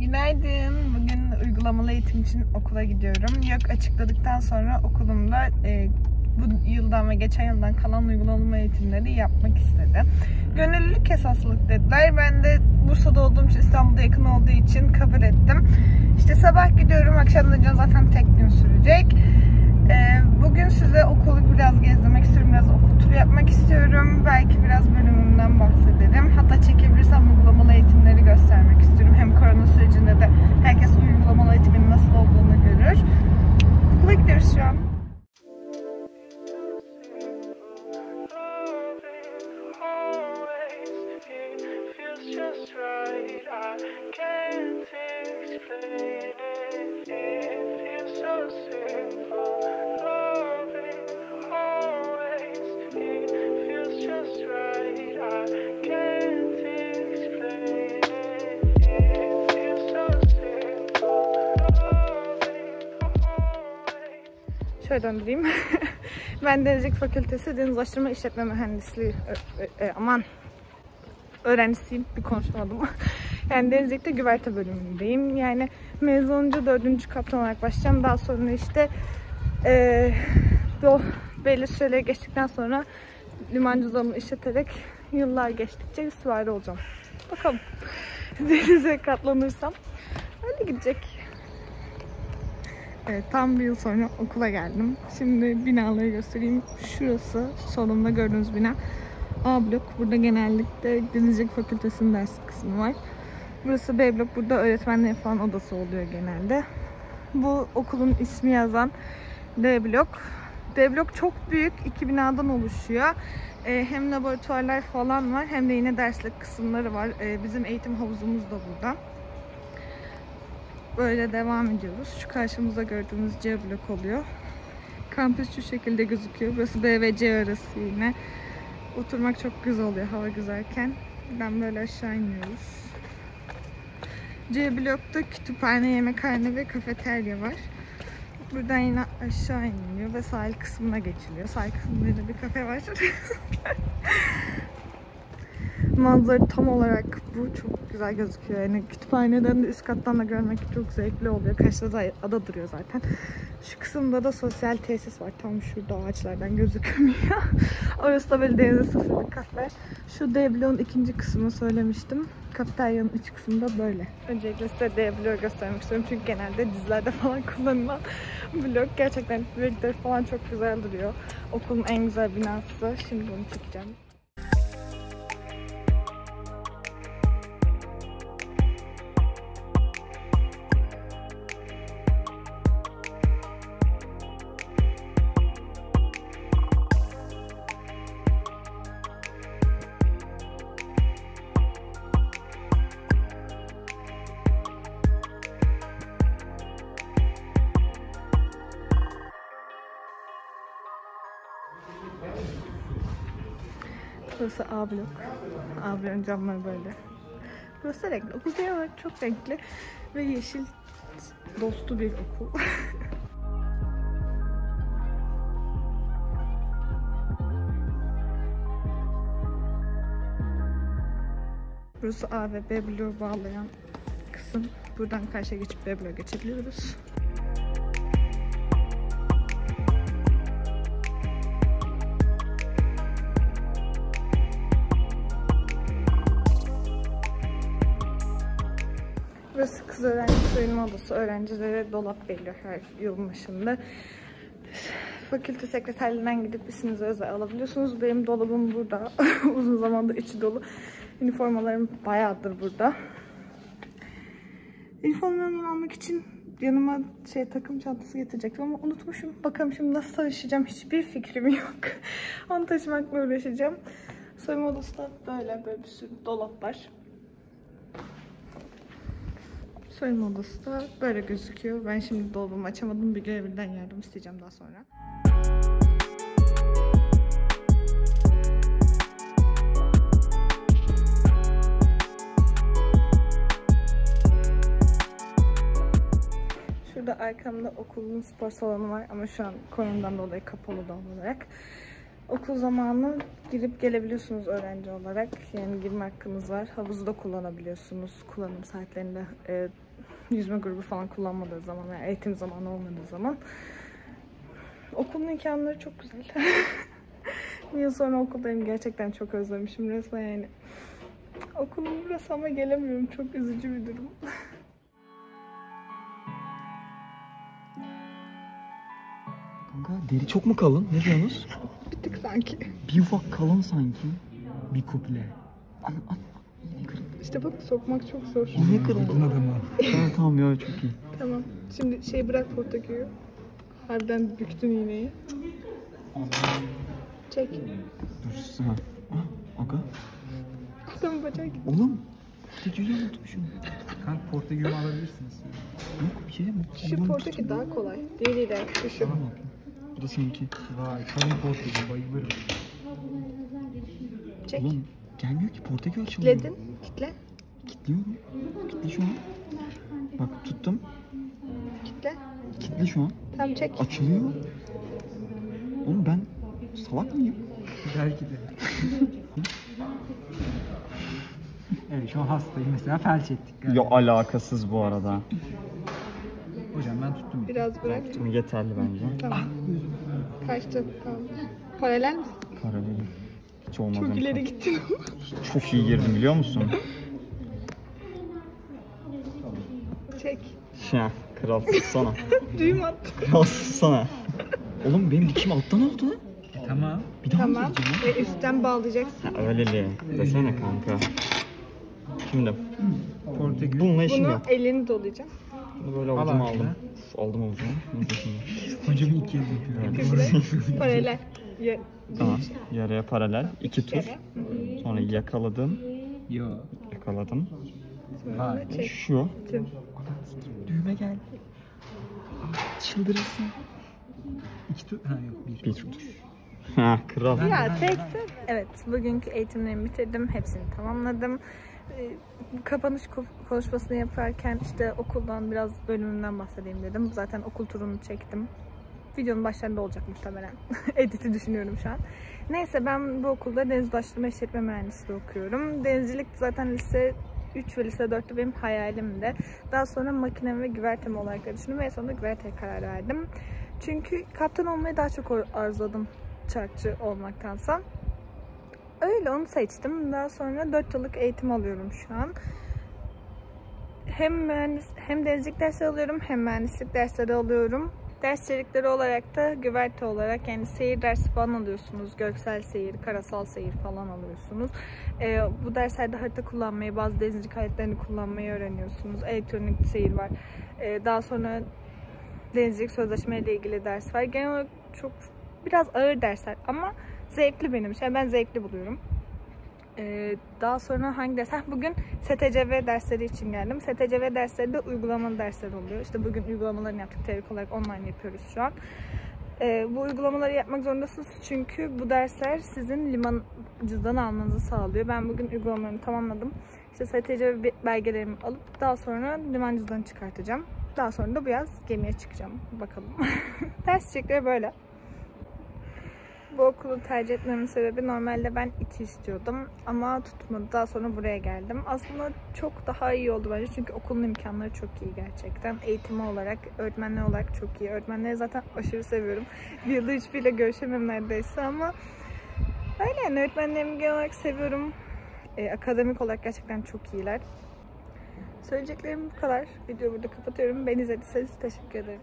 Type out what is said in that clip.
Günaydın. Bugün uygulamalı eğitim için okula gidiyorum. YÖK açıkladıktan sonra okulumda e, bu yıldan ve geçen yıldan kalan uygulamalı eğitimleri yapmak istedim. Gönüllülük esaslılık dediler. Ben de Bursa'da olduğum için İstanbul'da yakın olduğu için kabul ettim. İşte sabah gidiyorum, akşam zaten tek gün sürecek. E, bugün size okulu biraz gezdirmek istiyorum, biraz okul turu yapmak istiyorum. Belki biraz bölümümden bahsederim. Hatta çekebilirsem uygulamalı eğitimleri göstermek istiyorum. Hem korona sürecinde de herkes uygulamalı eğitimin nasıl olduğunu görür. Şöyle döndüreyim. ben Denizcilik Fakültesi Deniz Ulaştırma İşletme Mühendisliği ö- e, aman öğrencisiyim. Bir konuşamadım. yani Denizcilik'te güverte bölümündeyim. Yani mezun olunca dördüncü kaptan olarak başlayacağım. Daha sonra işte e, bu belli süreleri geçtikten sonra limancılığımı işleterek yıllar geçtikçe süvari olacağım. Bakalım. Denize katlanırsam öyle gidecek. Evet, tam bir yıl sonra okula geldim. Şimdi binaları göstereyim. Şurası solumda gördüğünüz bina. A blok. Burada genellikle Denizcilik Fakültesi'nin ders kısmı var. Burası B blok. Burada öğretmenlerin falan odası oluyor genelde. Bu okulun ismi yazan D blok. D blok çok büyük. iki binadan oluşuyor. Ee, hem laboratuvarlar falan var hem de yine derslik kısımları var. Ee, bizim eğitim havuzumuz da burada. Böyle devam ediyoruz. Şu karşımızda gördüğümüz C blok oluyor. Kampüs şu şekilde gözüküyor. Burası B ve C arası yine. Oturmak çok güzel oluyor hava güzelken. Buradan böyle aşağı iniyoruz. C blokta kütüphane, yemekhane ve kafeterya var. Buradan yine aşağı iniliyor ve sahil kısmına geçiliyor. Sahil kısmında da bir kafe var. Manzara tam olarak bu. Çok güzel gözüküyor. Yani kütüphaneden de üst kattan da görmek çok zevkli oluyor. Karşıda da ada duruyor zaten. Şu kısımda da sosyal tesis var. Tam şurada ağaçlardan gözükmüyor. Orası da böyle denize sıfır bir kafe. Şu D bloğun ikinci kısmını söylemiştim. Kafeteryanın iç kısmı da böyle. Öncelikle size D bloğu göstermek istiyorum. Çünkü genelde dizilerde falan kullanılan blok. Gerçekten renkleri falan çok güzel duruyor. Okulun en güzel binası. Şimdi bunu çekeceğim. Burası A blok. A bloğun camları böyle. Burası renkli. Okul genel olarak çok renkli ve yeşil dostu bir okul. Burası A ve B bloğu bağlayan kısım. Buradan karşıya geçip B bloğa geçebiliyoruz. Kız öğrenci soyunma odası. Öğrencilere dolap veriyor her yılın başında. Fakülte sekreterliğinden gidip isminizi özel alabiliyorsunuz. Benim dolabım burada. Uzun zamandır içi dolu. Üniformalarım bayağıdır burada. Üniformalarımı almak için yanıma şey takım çantası getirecektim ama unutmuşum. Bakalım şimdi nasıl taşıyacağım hiçbir fikrim yok. Onu taşımakla uğraşacağım. Soyunma odası da böyle böyle bir sürü dolap var. Soyunma odası da böyle gözüküyor. Ben şimdi dolabımı açamadım. Bir görevliden yardım isteyeceğim daha sonra. Şurada arkamda okulun spor salonu var ama şu an koronadan dolayı kapalı doğal olarak. Okul zamanı girip gelebiliyorsunuz öğrenci olarak. Yani girme hakkınız var. Havuzu da kullanabiliyorsunuz. Kullanım saatlerinde e, yüzme grubu falan kullanmadığı zaman, yani eğitim zamanı olmadığı zaman. Okulun imkanları çok güzel. Bir yıl sonra okuldayım. Gerçekten çok özlemişim resmen yani. Okulum burası ama gelemiyorum. Çok üzücü bir durum. Kanka deri çok mu kalın? Ne diyorsunuz? Bir tık sanki. Bir ufak kalın sanki. Bir kuple. Ana ana. İşte bak sokmak çok zor. İğne kırıldı. tamam tamam ya çok iyi. Tamam. Şimdi şey bırak portaköyü. Harbiden büktün iğneyi. Çek. Dur. Ha. Ah, Aga. Adam bacak. Oğlum. Portaköyü unutmuşum. Kanka portaköyü alabilirsiniz. Yok bir şey mi? Şu portakö daha kolay. Diğeriyle şu şu. Bu da seninki. Vay kalın portakö bayılırım. Çek. Oğlum gelmiyor ki portakö açılmıyor. Kitledin. Kitle. Kilitliyorum. Kilitli şu an. Bak tuttum. Kitle. Kilitli şu an. Tamam çek. Açılıyor. Oğlum ben salak mıyım? Belki de. evet şu an hastayım mesela felç ettik. galiba. Yo alakasız bu arada. Hocam ben tuttum. Biraz bırak. Yeterli bence. Tamam. Kaçtı. Tamam. Paralel misin? Para verir. Hiç olmaz. Çok ileri gittin. Çok iyi girdim biliyor musun? çek. Ya kral sana. Düğüm attı. Kral sana. Oğlum benim dikim alttan oldu. E, tamam. Bir daha mı Tamam. gireceğim? Ve üstten bağlayacaksın. Ha, öyleli. Desene kanka. Şimdi Portakö. bununla işim Bunu yok. elini dolayacaksın. Bunu böyle avucuma aldım. Uf, aldım avucuma. Neyse şimdi. Hocam ilk kez yapıyorum. Köprü. Paralel. Ya, Tamam. Yaraya paralel. iki tur. Sonra yakaladım. Yo. Yakaladım. Çek. Şu. Düğme geldi. Çıldırırsın. İki tur. Ha yok bir. Bir tur. Ha kral. Ya tekti. Evet, bugünkü eğitimlerimi bitirdim. Hepsini tamamladım. Ee, Kapanış ko- konuşmasını yaparken işte okuldan biraz bölümümden bahsedeyim dedim. Zaten okul turunu çektim. Videonun başlarında olacak muhtemelen. Edit'i düşünüyorum şu an. Neyse ben bu okulda deniz ulaştırma işletme mühendisliği okuyorum. Denizcilik zaten lise 3 ve lise 4'te benim hayalimdi. Daha sonra makine ve güvertem olarak düşündüm ve sonunda güverteye karar verdim. Çünkü kaptan olmayı daha çok ar- arzuladım çarkçı olmaktansa. Öyle onu seçtim. Daha sonra 4 yıllık eğitim alıyorum şu an. Hem mühendis hem denizcilik dersleri alıyorum hem mühendislik dersleri alıyorum. Ders içerikleri olarak da güverte olarak yani seyir dersi falan alıyorsunuz. Göksel seyir, karasal seyir falan alıyorsunuz. Ee, bu derslerde harita kullanmayı, bazı denizcilik aletlerini kullanmayı öğreniyorsunuz. Elektronik seyir var. Ee, daha sonra denizcilik sözleşme ile ilgili ders var. Genel olarak çok biraz ağır dersler ama zevkli benim için. Ben zevkli buluyorum. Ee, daha sonra hangi ders? Bugün STCV dersleri için geldim. STCV dersleri de uygulamalı dersler oluyor. İşte bugün uygulamalarını yaptık. Teorik olarak online yapıyoruz şu an. Ee, bu uygulamaları yapmak zorundasınız çünkü bu dersler sizin liman cüzdan almanızı sağlıyor. Ben bugün uygulamalarını tamamladım. İşte STCV be- belgelerimi alıp daha sonra liman cüzdanı çıkartacağım. Daha sonra da bu yaz gemiye çıkacağım. Bakalım. Ders içerikleri böyle. Bu okulu tercih etmemin sebebi normalde ben İTÜ istiyordum ama tutmadı. Daha sonra buraya geldim. Aslında çok daha iyi oldu bence çünkü okulun imkanları çok iyi gerçekten. Eğitimi olarak, öğretmenler olarak çok iyi. Öğretmenleri zaten aşırı seviyorum. Bir yılda hiçbiriyle görüşemem neredeyse ama öyle yani öğretmenlerimi genel olarak seviyorum. Ee, akademik olarak gerçekten çok iyiler. Söyleyeceklerim bu kadar. Videoyu burada kapatıyorum. Beni izlediyseniz teşekkür ederim.